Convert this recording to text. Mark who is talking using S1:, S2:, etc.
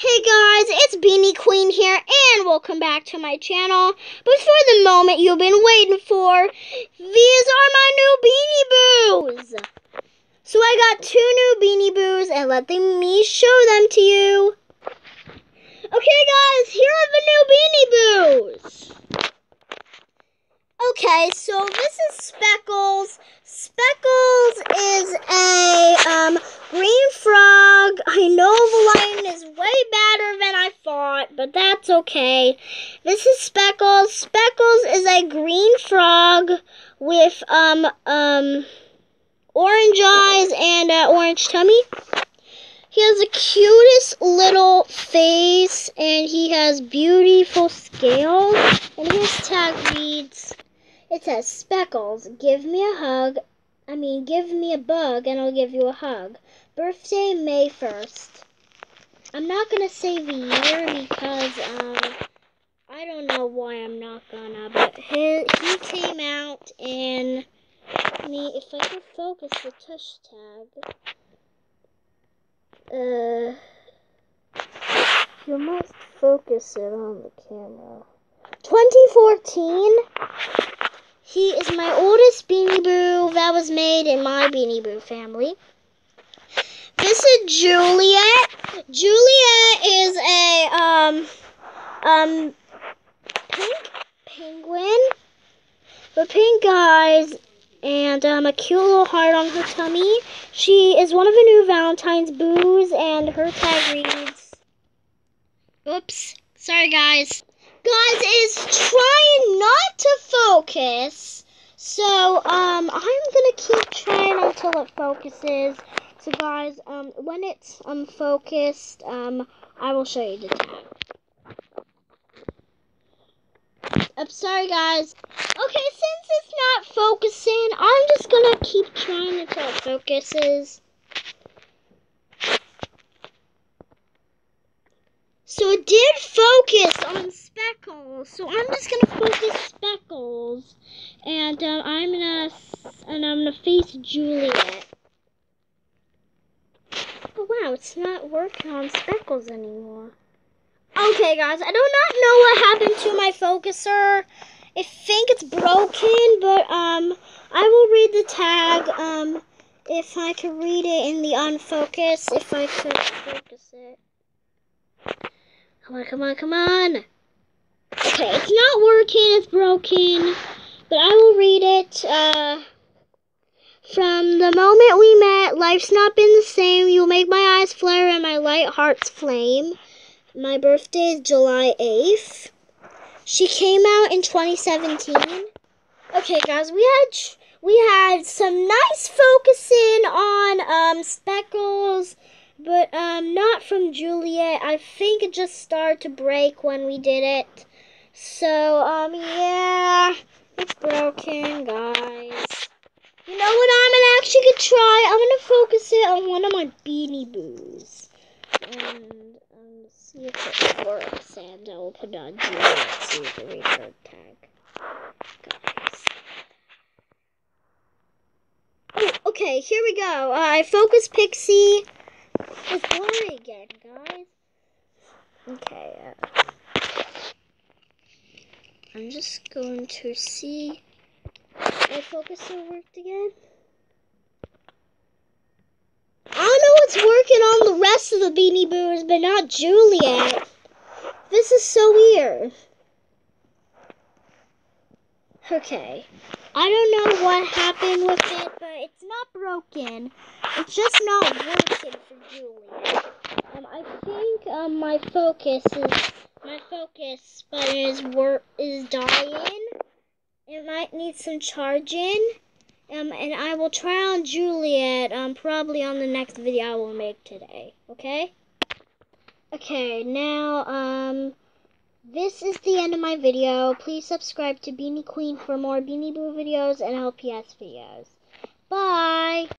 S1: Hey guys, it's Beanie Queen here, and welcome back to my channel. But for the moment you've been waiting for, these are my new Beanie Boos. So I got two new Beanie Boos, and let me show them to you. Okay guys, here are the new Beanie Boos. Okay, so this is Speckles. Speckles is a um, green frog. I know is way better than I thought, but that's okay. This is Speckles. Speckles is a green frog with um um orange eyes and uh, orange tummy. He has the cutest little face, and he has beautiful scales. And his tag reads. It says, Speckles, give me a hug. I mean, give me a bug and I'll give you a hug. Birthday, May 1st. I'm not to say the year because, um, I don't know why I'm not gonna, but he, he came out in, me, if I could focus the touch tag, uh, you must focus it on the camera. 2014? He is my oldest Beanie Boo that was made in my Beanie Boo family. This is Juliet. Juliet is a um um pink penguin with pink eyes and um, a cute little heart on her tummy. She is one of the new Valentine's Boos and her tag reads. Oops. Sorry guys guys is trying not to focus. So, um, I'm gonna keep trying until it focuses. So, guys, um, when it's unfocused, um, I will show you the tag. I'm sorry, guys. Okay, since it's not focusing, I'm just gonna keep trying until it focuses. So it did focus on Speckles. So I'm just gonna focus Speckles, and uh, I'm gonna and I'm gonna face Juliet. Oh wow, it's not working on Speckles anymore. Okay, guys, I do not know what happened to my focuser. I think it's broken, but um, I will read the tag. Um, if I could read it in the unfocus, if I could focus it. Come on, come on, come on. Okay, it's not working, it's broken. But I will read it. Uh, from the moment we met, life's not been the same. You'll make my eyes flare and my light hearts flame. My birthday is July 8th. She came out in 2017. Okay, guys, we had we had some nice focusing on um, Speckles but um, not from Juliet. I think it just started to break when we did it. So, um, yeah, it's broken, guys. You know what I'm actually gonna try? I'm gonna focus it on one of my Beanie Boos. And, um, see if it works. And I'll put on can read her tag. Guys. Okay, here we go. Uh, I focus Pixie. It's blurry again, guys. Okay, uh, I'm just going to see if focuser worked again. I know it's working the Beanie Boos, but not Juliet. This is so weird. Okay. I don't know what happened with it, but it's not broken. It's just not working for Juliet. Um, I think um, my focus is my focus button is work is dying. It might need some charging. Um, and I will try on Juliet. Um, probably on the next video I will make today. Okay. Okay. Now um. This is the end of my video. Please subscribe to Beanie Queen for more Beanie Boo videos and LPS videos. Bye!